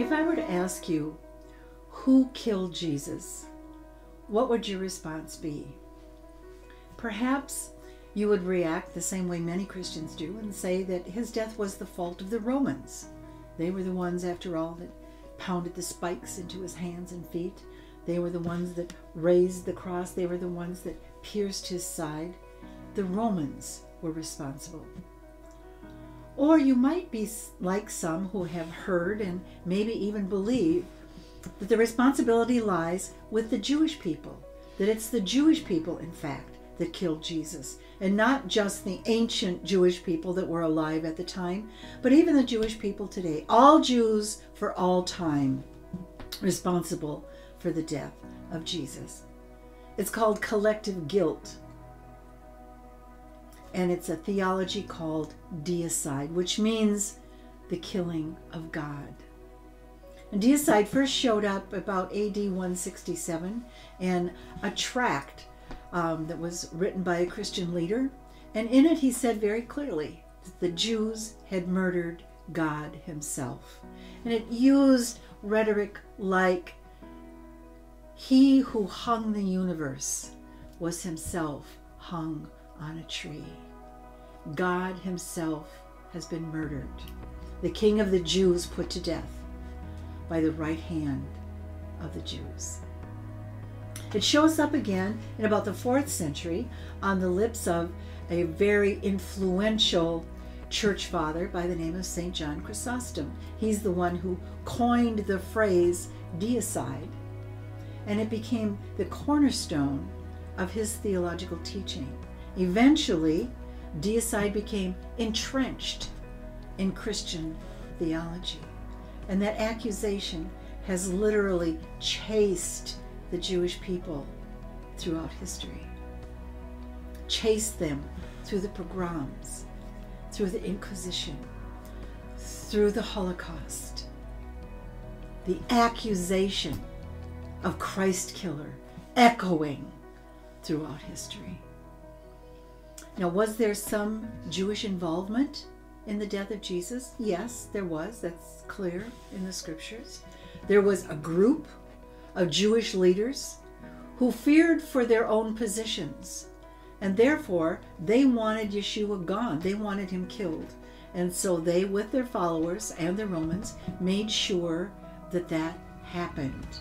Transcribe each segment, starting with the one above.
If I were to ask you, who killed Jesus? What would your response be? Perhaps you would react the same way many Christians do and say that his death was the fault of the Romans. They were the ones, after all, that pounded the spikes into his hands and feet. They were the ones that raised the cross. They were the ones that pierced his side. The Romans were responsible. Or you might be like some who have heard and maybe even believe that the responsibility lies with the Jewish people, that it's the Jewish people, in fact, that killed Jesus, and not just the ancient Jewish people that were alive at the time, but even the Jewish people today. All Jews for all time responsible for the death of Jesus. It's called collective guilt and it's a theology called deicide, which means the killing of God. And deicide first showed up about AD 167 in a tract um, that was written by a Christian leader. And in it, he said very clearly that the Jews had murdered God Himself. And it used rhetoric like, He who hung the universe was Himself hung on a tree. God himself has been murdered, the king of the Jews put to death by the right hand of the Jews. It shows up again in about the fourth century on the lips of a very influential church father by the name of St. John Chrysostom. He's the one who coined the phrase deicide, and it became the cornerstone of his theological teaching. Eventually, deicide became entrenched in Christian theology. And that accusation has literally chased the Jewish people throughout history, chased them through the pogroms, through the Inquisition, through the Holocaust. The accusation of Christ killer echoing throughout history. Now, was there some Jewish involvement in the death of Jesus? Yes, there was. That's clear in the scriptures. There was a group of Jewish leaders who feared for their own positions, and therefore they wanted Yeshua gone. They wanted him killed. And so they, with their followers and the Romans, made sure that that happened.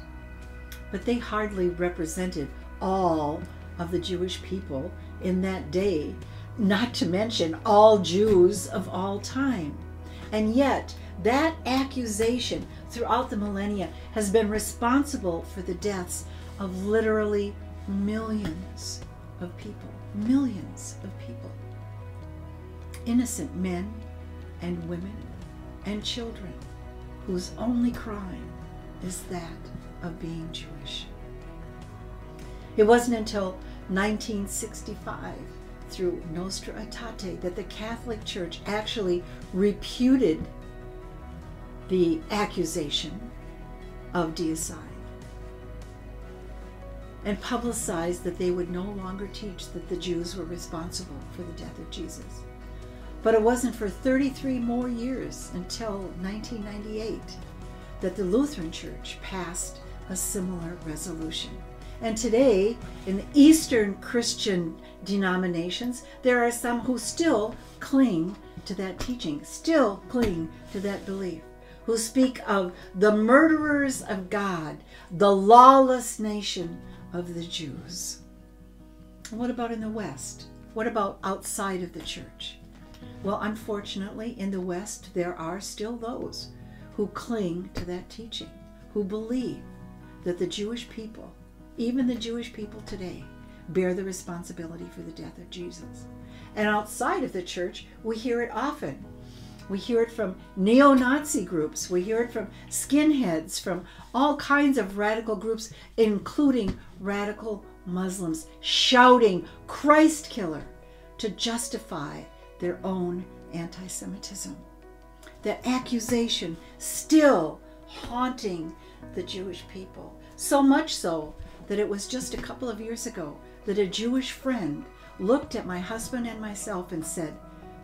But they hardly represented all of the Jewish people in that day, not to mention all Jews of all time. And yet, that accusation throughout the millennia has been responsible for the deaths of literally millions of people. Millions of people. Innocent men and women and children whose only crime is that of being Jewish. It wasn't until 1965 through Nostra Aetate that the Catholic Church actually reputed the accusation of deicide and publicized that they would no longer teach that the Jews were responsible for the death of Jesus. But it wasn't for 33 more years until 1998 that the Lutheran Church passed a similar resolution. And today, in the Eastern Christian denominations, there are some who still cling to that teaching, still cling to that belief, who speak of the murderers of God, the lawless nation of the Jews. What about in the West? What about outside of the church? Well, unfortunately, in the West, there are still those who cling to that teaching, who believe that the Jewish people even the Jewish people today bear the responsibility for the death of Jesus. And outside of the church, we hear it often. We hear it from neo Nazi groups, we hear it from skinheads, from all kinds of radical groups, including radical Muslims, shouting, Christ killer, to justify their own anti Semitism. That accusation still haunting the Jewish people. So much so that it was just a couple of years ago that a Jewish friend looked at my husband and myself and said,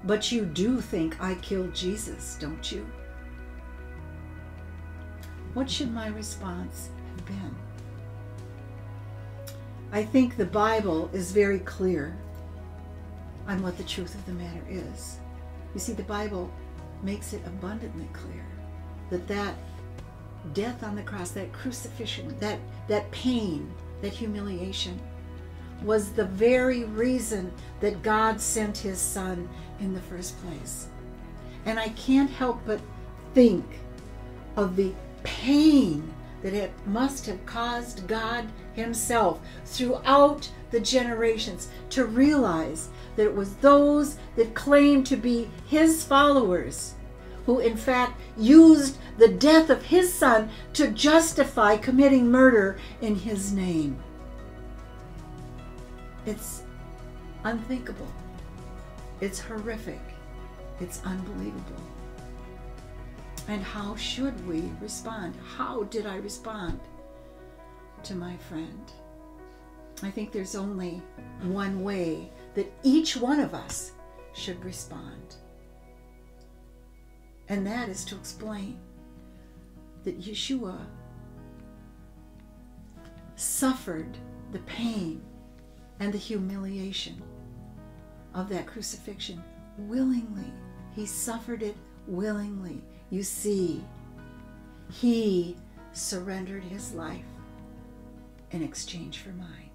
But you do think I killed Jesus, don't you? what should my response have been? I think the Bible is very clear on what the truth of the matter is. You see, the Bible makes it abundantly clear that that death on the cross, that crucifixion, that, that pain, that humiliation, was the very reason that God sent his son in the first place. And I can't help but think of the pain that it must have caused God himself throughout the generations to realize that it was those that claimed to be his followers who in fact used the death of his son to justify committing murder in his name. It's unthinkable. It's horrific. It's unbelievable. And how should we respond? How did I respond to my friend? I think there's only one way that each one of us should respond. And that is to explain that Yeshua suffered the pain and the humiliation of that crucifixion willingly. He suffered it willingly. You see, he surrendered his life in exchange for mine.